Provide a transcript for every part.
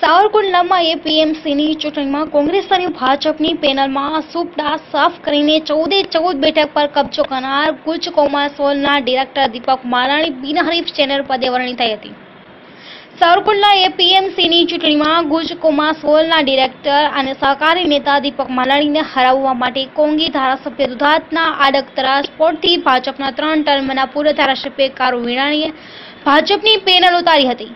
સાવરકુંડલામાં એપીએમસીની ચૂંટણીમાં કોંગ્રેસ અને ભાજપની પેનલમાં સુપડા સાફ કરીને ચૌદે ચૌદ બેઠક પર કબજો કરનાર ગુજ કોમાસોલના ડિરેક્ટર દીપક માલાણી બિનહરીફ ચેનલ પદે વરણી થઈ હતી. સાવરકુંડલા એપીએમસીની ચૂંટણીમાં ગુજ કોમાસોલના ડિરેક્ટર અને સહકારી નેતા દીપક માલાણીને હરાવવા માટે કોંગી ધારાસભ્ય દુધાતના આડકતરા સ્પોર્ટથી ભાજપના ત્રણ ટર્મના પૂર્વ ધારાસભ્ય કારુ વિણાણીએ ભાજપની પેનલ ઉતારી હતી.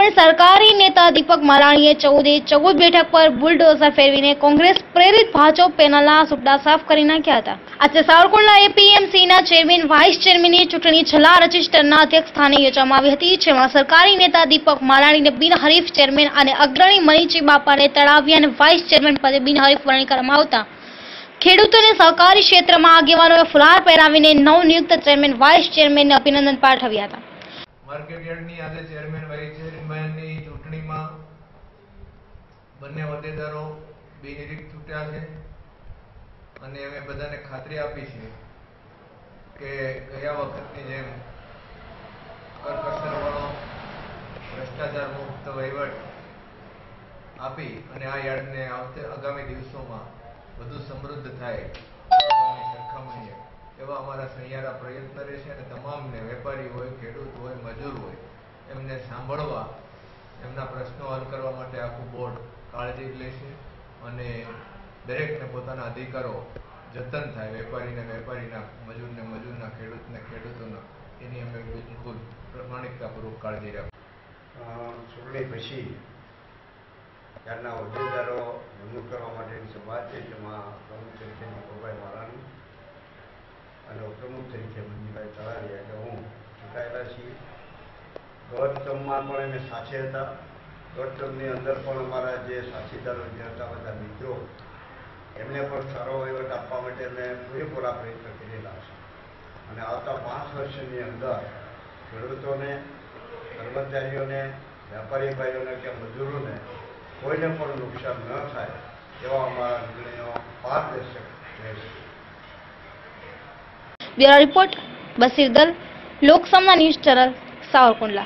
પણ સરકારી નેતા દીપક માલાણીએ ચૌદે ચૌદ બેઠક પર બુલડોઝર ફેરવીને કોંગ્રેસ પ્રેરિત ભાજપ પેનલના સુપડા સાફ કરી નાખ્યા હતા. આજે સાવરકુંડલા એપીએમસીના ચેરમેન, વાઇસ ચેરમેનની ચૂંટણી છેલ્લા રજિસ્ટરના અધ્યક્ષ સ્થાને યોજવામાં આવી હતી, જેમાં સરકારી નેતા દીપક માલાણીને બિનહરીફ ચેરમેન અને અગ્રણી મનીષી બાપાને તળાવ્યા અને વાઇસ ચેરમેન પદે બિનહરીફ વરણી કરવામાં આવતા. ખેડૂતોને સહકારી ક્ષેત્રમાં આગેવાનોએ ફુલાર પહેરાવીને નવનિયુક્ત ચેરમેન, વાઇસ ચેરમેનને અભિનંદન પાઠવ્યા હતા. માર્કેટ યાર્ડની આજે ચેરમેન વાઇસ ચેરમેનની ચૂંટણીમાં બંને હોદ્દેદારો બિનહરીફ છૂટ્યા છે અને અમે બધાને ખાતરી આપી છે કે ગયા વખતની જેમ કરકસરવાળો ભ્રષ્ટાચાર મુક્ત વહીવટ આપી અને આ યાર્ડને આવતે આગામી દિવસોમાં વધુ સમૃદ્ધ થાય. સરખામણીએ એવા અમારા સહિયારા પ્રયત્ન રહેશે અને તમામને વેપારી હોય, ખેડૂત હોય, મજૂર હોય, એમને સાંભળવા, એમના પ્રશ્નો હલ કરવા માટે આખું બોર્ડ કાળજી લેશે અને દરેકને પોતાના અધિકારો જતન થાય, વેપારીને વેપારીના, મજૂરને મજૂરના, ખેડૂતને ખેડૂતોના, એની અમે બિલકુલ પ્રમાણિકતાપૂર્વક કાળજી રાખવું ચૂંટણી પછી ત્યારના હોદ્દેદારો નિમણૂક કરવા માટેની સભા છે, જેમાં પ્રમુખ દીપકભાઈ મારાણી અને ઉપપ્રમુખ તરીકે મંજીભાઈ તળારિયા કે હું ચૂંટાયેલા છીએ. ગત પણ અમે સાથે હતા. ગત અંદર પણ અમારા જે સાથીદારો જે હતા બધા મિત્રો, એમને પણ સારો વહીવટ આપવા માટે અમે પૂરેપૂરા પ્રયત્ન કરેલા છે. અને આવતા પાંચ વર્ષની અંદર ખેડૂતોને, કર્મચારીઓને વેપારી ભાઈઓને કે મજૂરોને કોઈને પણ નુકસાન ન થાય એવા અમારા નિર્ણયો પારદર્શક રહેશે. ब्युरो रिपोर्ट बसीर दल न्यूज चॅनल सावरकुंडला.